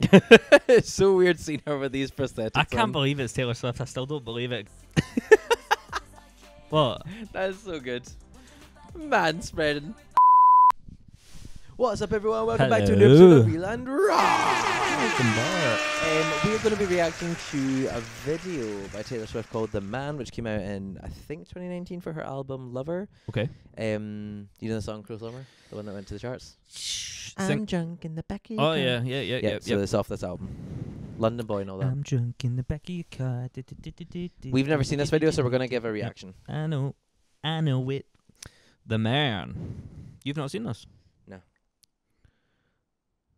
it's so weird seeing her with these prosthetics. I can't on. believe it's Taylor Swift. I still don't believe it. what? That is so good. Man spreading. What's up, everyone? Welcome back to a new episode of Hello. Reel and Raw. Um, we're going to be reacting to a video by Taylor Swift called "The Man," which came out in I think 2019 for her album "Lover." Okay. Um, you know the song "Cruel Summer," the one that went to the charts. I'm Sing- drunk in the back of your oh car. yeah, yeah, yeah, yeah. yeah. so it's off this album, London Boy and all that. I'm drunk in the back of your car. Du- du- du- du- du- du- We've never seen this video, so we're going to give a reaction. I know, I know it. The man. You've not seen this? No.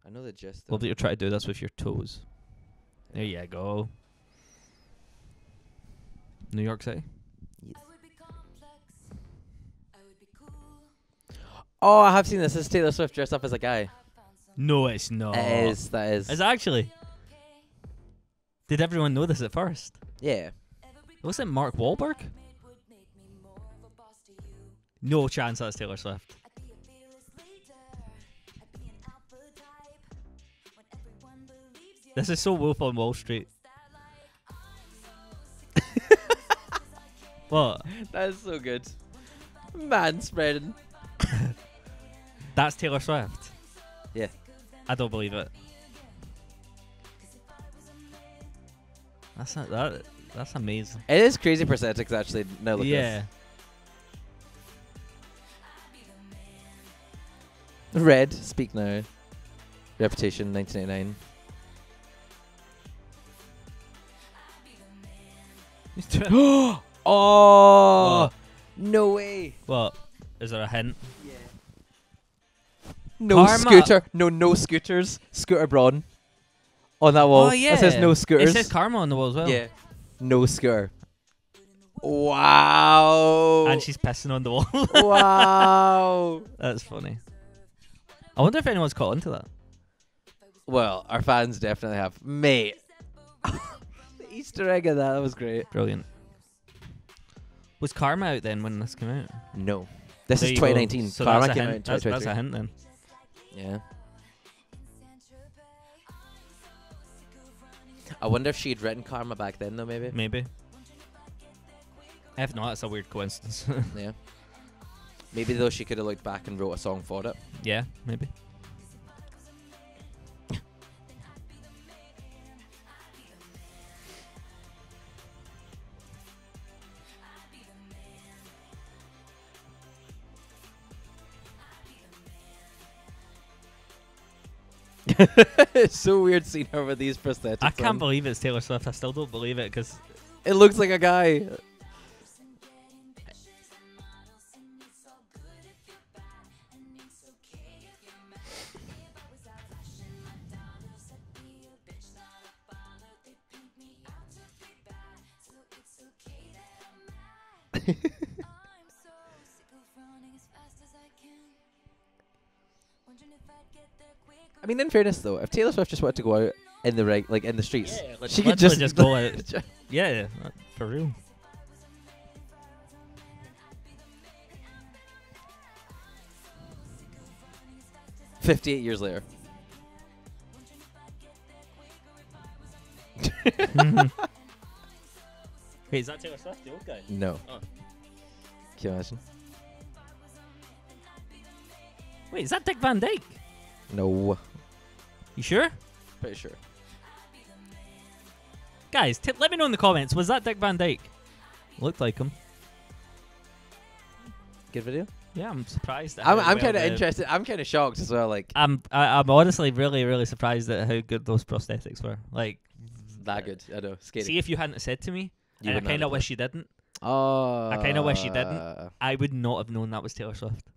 I know the gist. Love that you're trying to do this with your toes. There you go. New York City. Oh, I have seen this. This is Taylor Swift dressed up as a guy. No, it's not. It is. That is. Is it actually? Did everyone know this at first? yeah. Was it Mark Wahlberg? No chance that's Taylor Swift. This is so Wolf on Wall Street. what? That is so good. Man spreading. That's Taylor Swift? Yeah. I don't believe it. That's not that. That's amazing. It is crazy prosthetics actually. No, look. at yeah. this. Red. Speak now. Reputation. 1989. He's doing- oh. No way. What? Is there a hint? Yeah. No scooter. No, no scooters. Scooter Braun. On that wall. Oh yeah. It says no scooters. It says karma on the wall as well. Yeah. No scooter. Wow. And she's pissing on the wall. wow. That's funny. I wonder if anyone's caught into that. Well, our fans definitely have. Mate. the Easter egg of that, that was great. Brilliant. Was Karma out then when this came out? No. This There is 2019. So Karma came out hint. in That's, that's a hint then. Yeah. I wonder if she'd written Karma back then, though, maybe. Maybe. If not, it's a weird coincidence. yeah. Maybe, though, she could have looked back and wrote a song for it. yeah, maybe. it's so weird seeing her with these prosthetics. I can't on. believe it's Taylor Swift. I still don't believe it because It looks like a guy. I mean, in fairness, though, if Taylor Swift just wanted to go out in the reg- like in the streets, like, she could just, just go out. yeah, yeah, for real. Fifty-eight years later. Wait, is that Taylor Swift, the old guy? No. Oh. Can you imagine? Wait, is that Dick Van Dyke? No. You sure? Pretty sure. Guys, let me know in the comments. Was that Dick Van Dyke? Looked like him. Good video. Yeah, I'm surprised. I'm, I'm well kind of interested. I'm kind of shocked as well. Like I'm I, I'm honestly really really surprised at how good those prosthetics were. Like, that good. I know. Scary. see if you hadn't said to me, I kind of wish you didn't. Oh. I kinda wish you didn't. I would not have known that was Taylor Swift.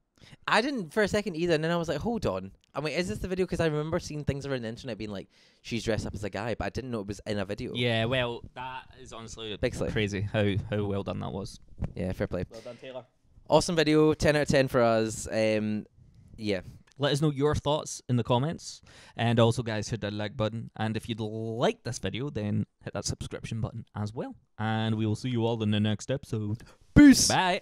I didn't for a second either, and then I was like, "Hold on." I mean, is this the video? Because I remember seeing things around the internet being like, "She's dressed up as a guy," but I didn't know it was in a video. Yeah, well, that is honestly Big slip. crazy how how well done that was. Yeah. Fair play. Well done, Taylor. Awesome video. Ten out of ten for us. Um. Yeah. Let us know your thoughts in the comments, and also, guys, hit that like button. And if you'd like this video, then hit that subscription button as well. And we will see you all in the next episode. Peace. Bye.